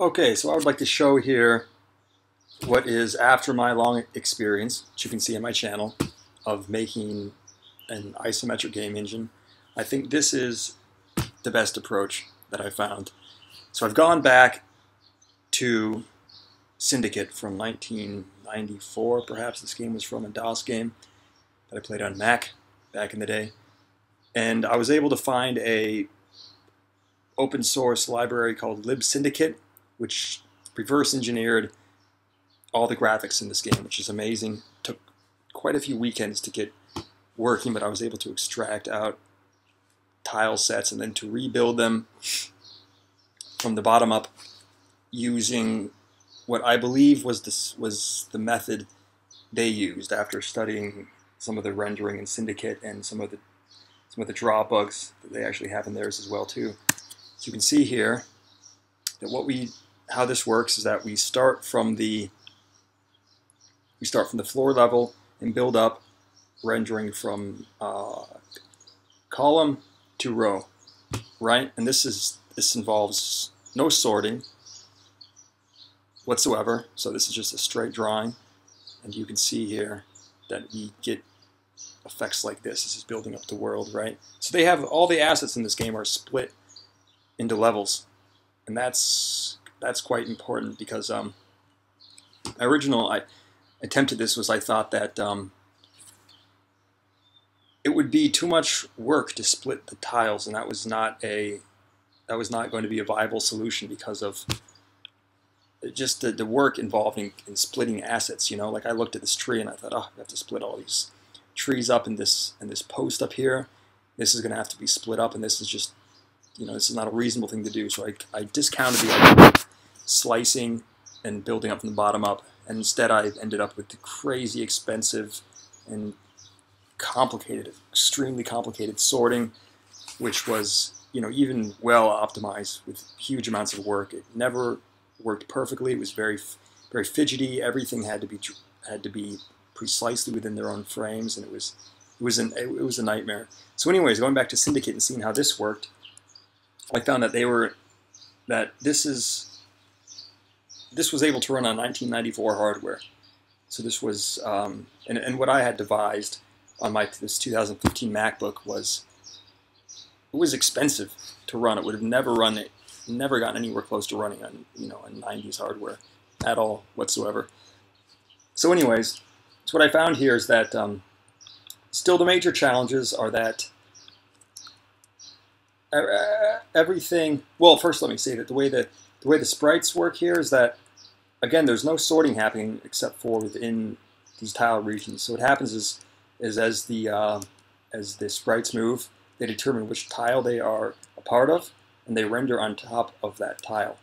Okay, so I would like to show here what is after my long experience, which you can see on my channel, of making an isometric game engine. I think this is the best approach that I found. So I've gone back to Syndicate from 1994, perhaps this game was from a DOS game that I played on Mac back in the day. And I was able to find a open source library called libsyndicate which reverse engineered all the graphics in this game, which is amazing. Took quite a few weekends to get working, but I was able to extract out tile sets and then to rebuild them from the bottom up using what I believe was this was the method they used after studying some of the rendering in Syndicate and some of the some of the draw bugs that they actually have in theirs as well too. So you can see here that what we how this works is that we start from the we start from the floor level and build up rendering from uh, column to row right? And this is this involves no sorting whatsoever. So this is just a straight drawing. And you can see here that we get effects like this. This is building up the world right? So they have all the assets in this game are split into levels. And that's that's quite important because um, my original I attempted this was I thought that um, it would be too much work to split the tiles, and that was not a that was not going to be a viable solution because of just the, the work involving in splitting assets. You know, like I looked at this tree and I thought, oh, I have to split all these trees up in this in this post up here. This is going to have to be split up, and this is just you know this is not a reasonable thing to do. So I, I discounted the idea slicing and building up from the bottom up. And instead, I ended up with the crazy expensive and complicated, extremely complicated sorting, which was, you know, even well optimized with huge amounts of work. It never worked perfectly. It was very, very fidgety. Everything had to be had to be precisely within their own frames, and it was it was an it was a nightmare. So, anyways, going back to Syndicate and seeing how this worked, I found that they were that this is this was able to run on 1994 hardware. So this was, um, and, and what I had devised on my this 2015 MacBook was, it was expensive to run. It would have never run it, never gotten anywhere close to running on you know on 90s hardware at all whatsoever. So anyways, so what I found here is that um, still the major challenges are that everything. Well, first let me say that the way that the way the sprites work here is that, again, there's no sorting happening except for within these tile regions. So what happens is, is as the uh, as the sprites move, they determine which tile they are a part of, and they render on top of that tile.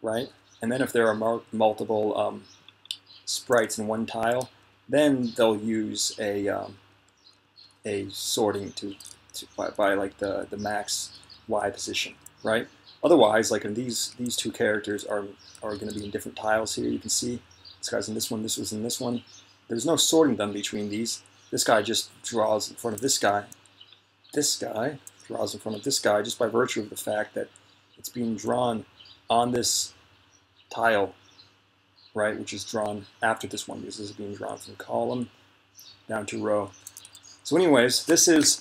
Right? And then if there are multiple um, sprites in one tile, then they'll use a um, a sorting to, to by, by like the the max y position, right? Otherwise, like in these these two characters are are going to be in different tiles here. You can see this guy's in this one, this was in this one. There's no sorting done between these. This guy just draws in front of this guy. This guy draws in front of this guy just by virtue of the fact that it's being drawn on this tile, right, which is drawn after this one because this is being drawn from column down to row. So anyways, this is,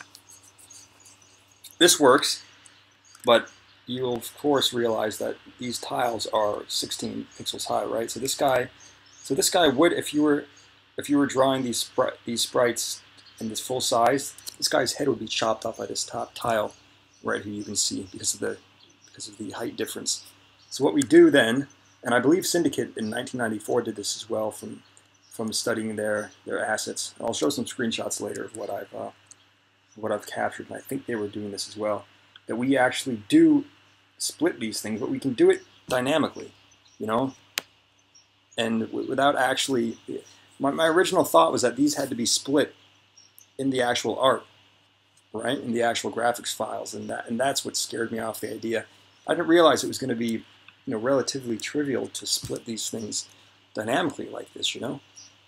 this works, but you'll of course realize that these tiles are 16 pixels high, right? So this guy, so this guy would, if you were, if you were drawing these spri these sprites in this full size, this guy's head would be chopped off by this top tile right here. You can see because of the because of the height difference. So what we do then, and I believe Syndicate in 1994 did this as well from from studying their their assets. I'll show some screenshots later of what I've uh, what I've captured, and I think they were doing this as well. That we actually do split these things, but we can do it dynamically, you know? And without actually, my, my original thought was that these had to be split in the actual art, right? In the actual graphics files, and that and that's what scared me off the idea. I didn't realize it was going to be, you know, relatively trivial to split these things dynamically like this, you know.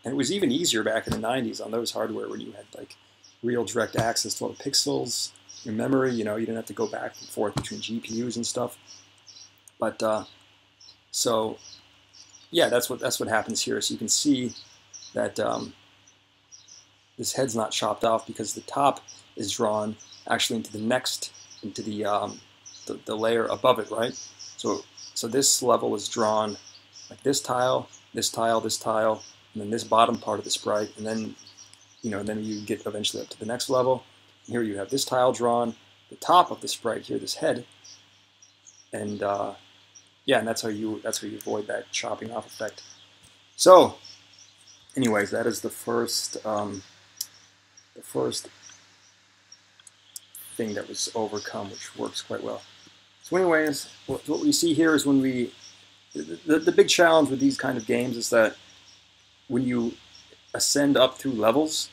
And it was even easier back in the 90s on those hardware when you had like real direct access to all the pixels, your memory, you know, you didn't have to go back and forth between GPUs and stuff. But uh, so yeah, that's what that's what happens here. So you can see that um, this head's not chopped off because the top is drawn actually into the next into the, um, the the layer above it, right? So so this level is drawn like this tile, this tile, this tile, and then this bottom part of the sprite, and then you know then you get eventually up to the next level. Here you have this tile drawn, the top of the sprite here, this head, and uh, yeah, and that's how you that's how you avoid that chopping off effect. So, anyways, that is the first um, the first thing that was overcome, which works quite well. So, anyways, what, what we see here is when we the, the, the big challenge with these kind of games is that when you ascend up through levels,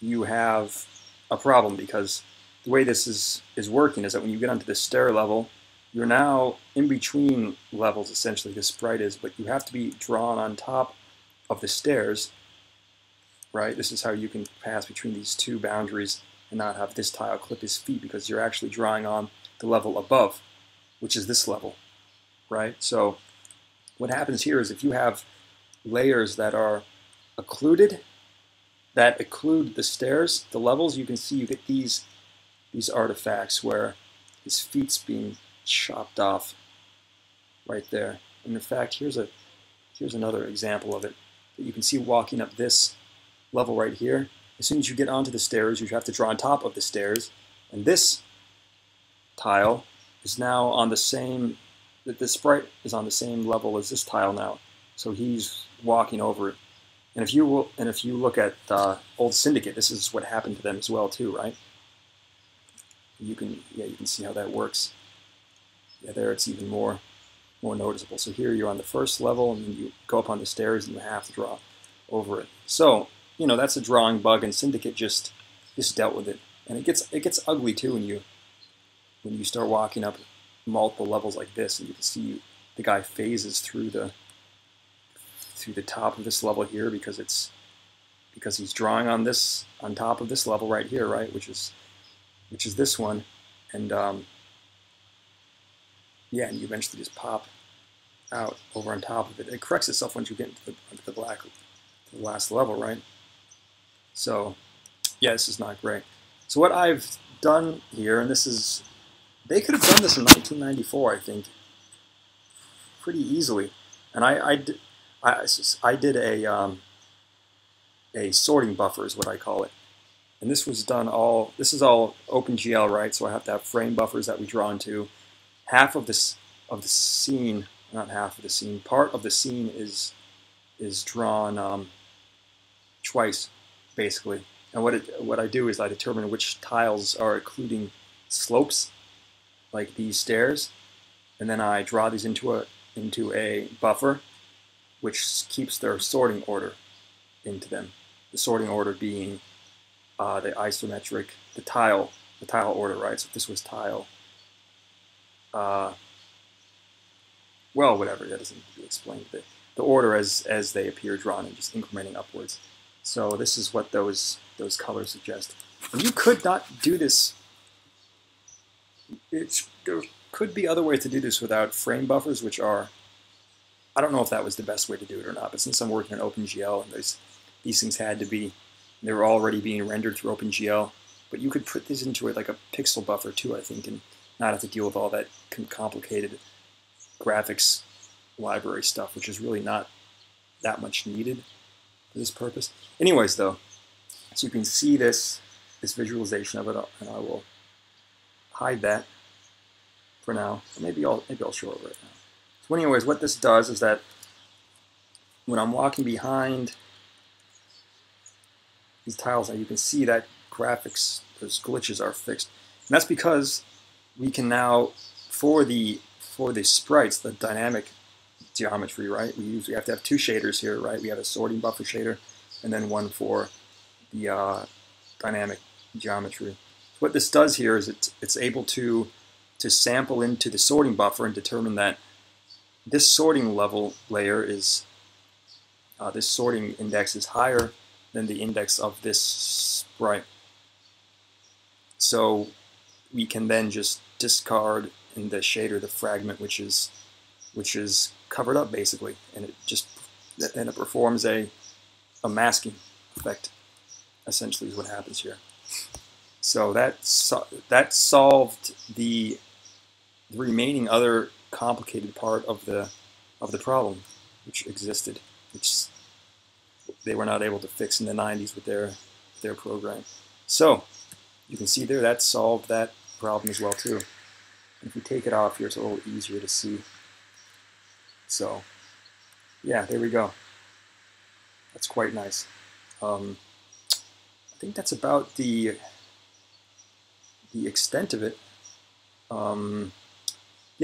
you have a problem because the way this is is working is that when you get onto the stair level, you're now in between levels essentially the sprite is, but you have to be drawn on top of the stairs, right? This is how you can pass between these two boundaries and not have this tile clip his feet because you're actually drawing on the level above, which is this level, right? So what happens here is if you have layers that are occluded, that occlude the stairs, the levels, you can see you get these these artifacts where his feet's being chopped off right there. And in fact, here's a here's another example of it that you can see walking up this level right here. As soon as you get onto the stairs, you have to draw on top of the stairs. And this tile is now on the same, that the sprite is on the same level as this tile now. So he's walking over it. And if you will, and if you look at uh, old Syndicate, this is what happened to them as well too, right? You can, yeah, you can see how that works yeah, there it's even more more noticeable. So here you're on the first level, and then you go up on the stairs, and you have to draw over it. So you know that's a drawing bug, and Syndicate just just dealt with it, and it gets it gets ugly too when you when you start walking up multiple levels like this, and you can see the guy phases through the through the top of this level here because it's because he's drawing on this on top of this level right here, right, which is which is this one, and um, yeah, and you eventually just pop out over on top of it. It corrects itself once you get into the, into the black, the last level, right? So, yeah, this is not great. So what I've done here, and this is, they could have done this in 1994, I think, pretty easily. And I, I, I, I did a, um, a sorting buffer is what I call it. And this was done all, this is all OpenGL, right? So I have to have frame buffers that we draw into half of this of the scene, not half of the scene, part of the scene is is drawn um, twice, basically. And what it, what I do is I determine which tiles are occluding slopes, like these stairs, and then I draw these into a into a buffer, which keeps their sorting order into them. The sorting order being uh, the isometric, the tile, the tile order, right? So if this was tile uh, well, whatever, that doesn't need to be explained. The, the order as, as they appear drawn and just incrementing upwards. So this is what those, those colors suggest. And you could not do this. It's, there could be other ways to do this without frame buffers, which are, I don't know if that was the best way to do it or not, but since I'm working on OpenGL and there's, these things had to be, they were already being rendered through OpenGL, but you could put this into it like a pixel buffer too, I think, and not have to deal with all that complicated graphics library stuff, which is really not that much needed for this purpose. Anyways, though, so you can see this this visualization of it, uh, and I will hide that for now. Maybe I'll maybe I'll show it right now. So, anyways, what this does is that when I'm walking behind these tiles, now you can see that graphics, those glitches are fixed. And that's because we can now, for the for the sprites, the dynamic geometry, right? We we have to have two shaders here, right? We have a sorting buffer shader, and then one for the uh, dynamic geometry. What this does here is it's it's able to to sample into the sorting buffer and determine that this sorting level layer is uh, this sorting index is higher than the index of this sprite. So we can then just discard in the shader the fragment which is which is covered up basically, and it just and it performs a a masking effect. Essentially, is what happens here. So that so, that solved the, the remaining other complicated part of the of the problem, which existed, which they were not able to fix in the 90s with their their program. So you can see there that solved that problem as well too. If we take it off here, it's a little easier to see. So yeah, there we go. That's quite nice. Um, I think that's about the the extent of it. Um,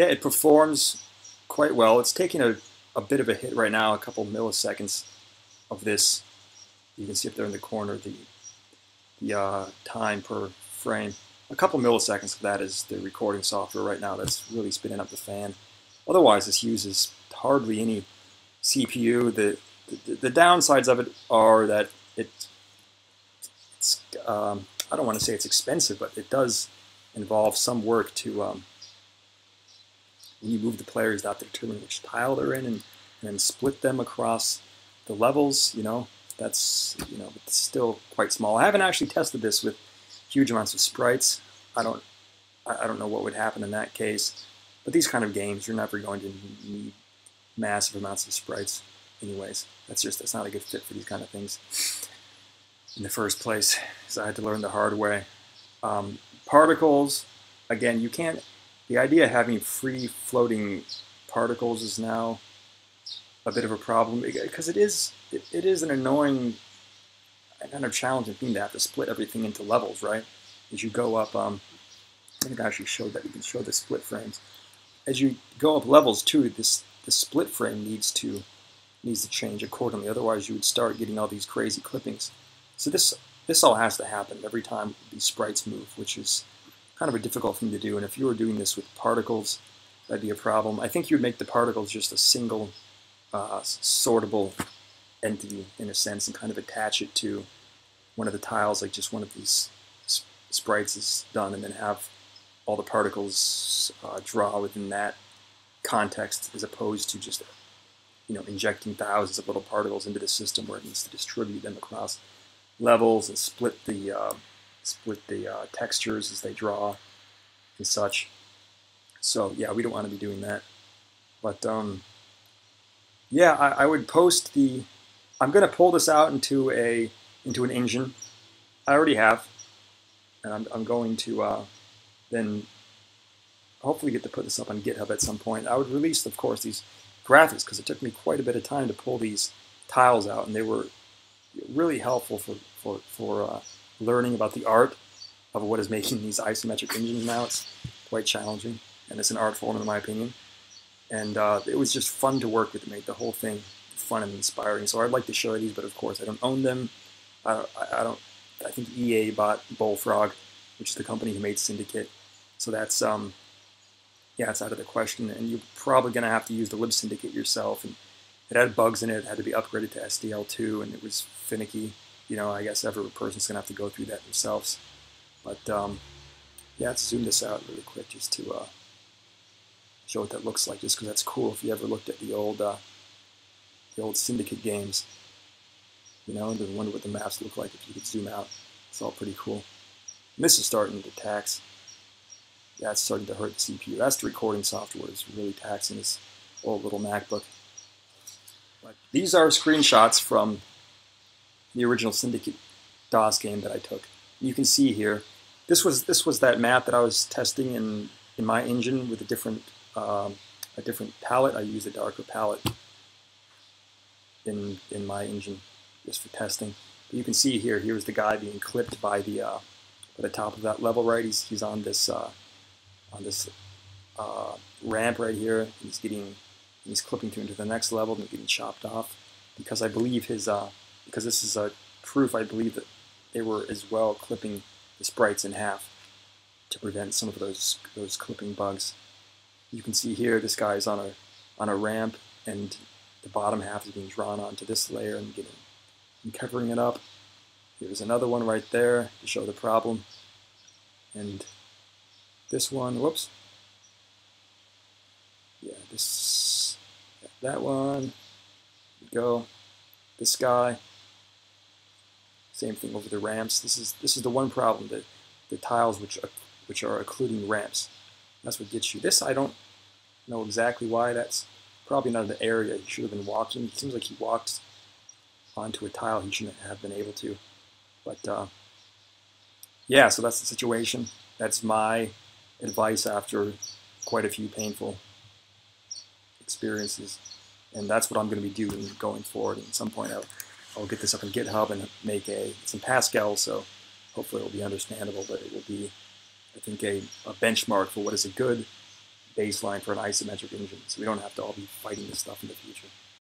yeah, it performs quite well. It's taking a, a bit of a hit right now, a couple milliseconds of this. You can see up there in the corner the the uh, time per frame. A couple milliseconds of that is the recording software right now that's really spinning up the fan. Otherwise, this uses hardly any CPU. The, the, the downsides of it are that it, it's, um, I don't want to say it's expensive, but it does involve some work to, um, when you move the players out determine which tile they're in and, and then split them across the levels, you know, that's, you know, still quite small. I haven't actually tested this with huge amounts of sprites. I don't, I don't know what would happen in that case. But these kind of games, you're never going to need massive amounts of sprites anyways. That's just, that's not a good fit for these kind of things in the first place. So I had to learn the hard way. Um, particles, again, you can't, the idea of having free floating particles is now a bit of a problem because it is it, it is an annoying kind of challenging thing to have to split everything into levels, right? As you go up, um, I think I actually showed that. You can show the split frames. As you go up levels too, this the split frame needs to needs to change accordingly. Otherwise, you would start getting all these crazy clippings. So this this all has to happen every time these sprites move, which is kind of a difficult thing to do. And if you were doing this with particles, that'd be a problem. I think you'd make the particles just a single uh, sortable entity in a sense and kind of attach it to one of the tiles, like just one of these sprites is done, and then have all the particles uh, draw within that context as opposed to just you know injecting thousands of little particles into the system where it needs to distribute them across levels and split the uh, split the uh, textures as they draw and such. So yeah, we don't want to be doing that. But um, yeah, I, I would post the. I'm going to pull this out into a into an engine. I already have, and I'm, I'm going to uh, then hopefully get to put this up on GitHub at some point. I would release, of course, these graphics because it took me quite a bit of time to pull these tiles out, and they were really helpful for for for uh, learning about the art of what is making these isometric engines now. It's quite challenging, and it's an art form in my opinion and uh, it was just fun to work with. It made the whole thing fun and inspiring. So I'd like to show these, but of course I don't own them. I don't. I, don't I think EA bought Bullfrog, which is the company who made Syndicate. So that's um, yeah, it's out of the question. And you're probably gonna have to use the libsyndicate yourself. And it had bugs in it. It had to be upgraded to SDL2, and it was finicky. You know, I guess every person's gonna have to go through that themselves. But um, yeah, let's zoom this out really quick just to. Uh, show what that looks like, just because that's cool. If you ever looked at the old uh, the old Syndicate games, you know, and wonder what the maps look like if you could zoom out. It's all pretty cool. And this is starting to tax. Yeah, it's starting to hurt the CPU. That's the recording software. It's really taxing this old little MacBook. But these are screenshots from the original Syndicate DOS game that I took. You can see here, this was this was that map that I was testing in in my engine with a different um, a different palette. I use a darker palette in in my engine just for testing. But you can see here, here's the guy being clipped by the uh, by the top of that level, right? He's he's on this uh, on this uh, ramp right here. He's getting he's clipping through into the next level and getting chopped off because I believe his uh, because this is a proof. I believe that they were as well clipping the sprites in half to prevent some of those those clipping bugs you can see here this guy is on a on a ramp and the bottom half is being drawn onto this layer and getting and covering it up. Here's another one right there to show the problem. And this one, whoops. Yeah, this that one, go, this guy, same thing over the ramps. This is this is the one problem that the tiles which which are occluding ramps. That's what gets you. This I don't know exactly why. That's probably not the area he should have been walking. It seems like he walked onto a tile he shouldn't have been able to. But uh, yeah, so that's the situation. That's my advice after quite a few painful experiences. And that's what I'm going to be doing going forward. At some point, I'll get this up in GitHub and make a some Pascal, so hopefully it'll be understandable. But it will be, I think, a, a benchmark for what is a good baseline for an isometric engine. So we don't have to all be fighting this stuff in the future.